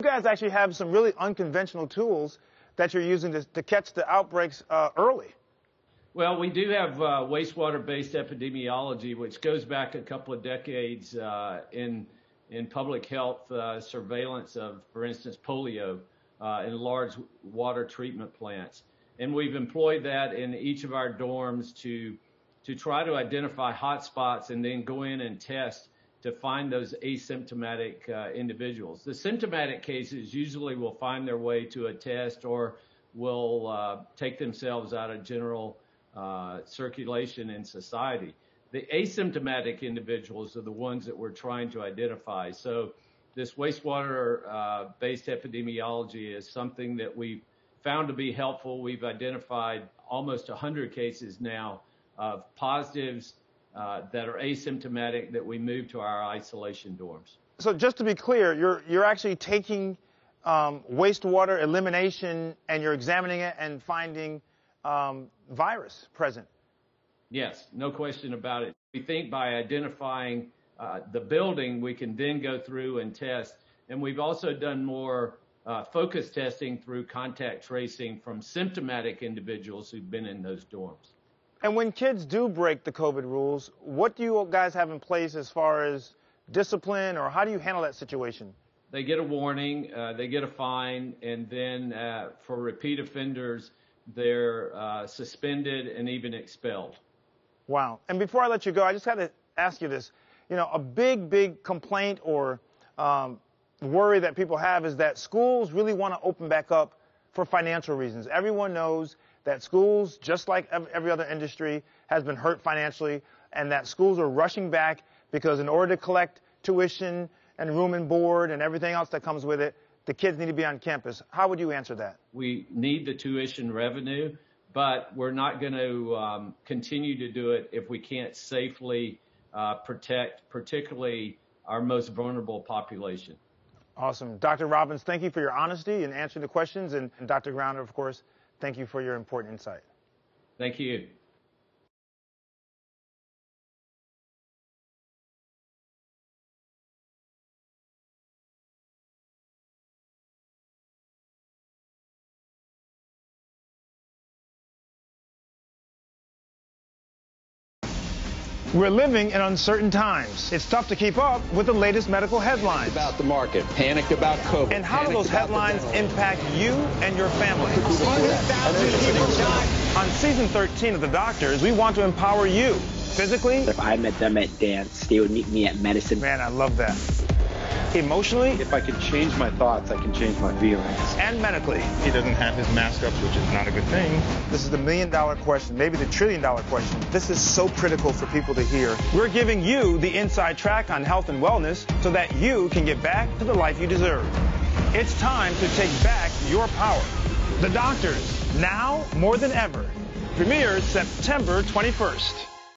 You guys actually have some really unconventional tools that you're using to, to catch the outbreaks uh, early. Well, we do have uh, wastewater-based epidemiology, which goes back a couple of decades uh, in in public health uh, surveillance of, for instance, polio uh, in large water treatment plants. And we've employed that in each of our dorms to to try to identify hotspots and then go in and test to find those asymptomatic uh, individuals. The symptomatic cases usually will find their way to a test or will uh, take themselves out of general uh, circulation in society. The asymptomatic individuals are the ones that we're trying to identify. So this wastewater uh, based epidemiology is something that we've found to be helpful. We've identified almost 100 cases now of positives uh, that are asymptomatic that we move to our isolation dorms. So just to be clear, you're you're actually taking um, wastewater elimination and you're examining it and finding um, virus present. Yes, no question about it. We think by identifying uh, the building, we can then go through and test. And we've also done more uh, focus testing through contact tracing from symptomatic individuals who've been in those dorms. And when kids do break the COVID rules, what do you guys have in place as far as discipline, or how do you handle that situation? They get a warning, uh, they get a fine, and then uh, for repeat offenders, they're uh, suspended and even expelled. Wow. And before I let you go, I just got to ask you this. You know, a big, big complaint or um, worry that people have is that schools really want to open back up for financial reasons. Everyone knows that schools, just like every other industry, has been hurt financially, and that schools are rushing back because in order to collect tuition and room and board and everything else that comes with it, the kids need to be on campus. How would you answer that? We need the tuition revenue, but we're not going to um, continue to do it if we can't safely uh, protect, particularly our most vulnerable population. Awesome. Dr. Robbins, thank you for your honesty and answering the questions. And, and Dr. Gounder, of course, Thank you for your important insight. Thank you. We're living in uncertain times. It's tough to keep up with the latest medical headlines. About the market, panicked about COVID. And how do those headlines impact you and your family? On season 13 of The Doctors, we want to empower you physically. If I met them at dance, they would meet me at medicine. Man, I love that emotionally. If I can change my thoughts, I can change my feelings. And medically. He doesn't have his mask up, which is not a good thing. This is the million dollar question, maybe the trillion dollar question. This is so critical for people to hear. We're giving you the inside track on health and wellness so that you can get back to the life you deserve. It's time to take back your power. The doctors, now more than ever. Premieres September 21st.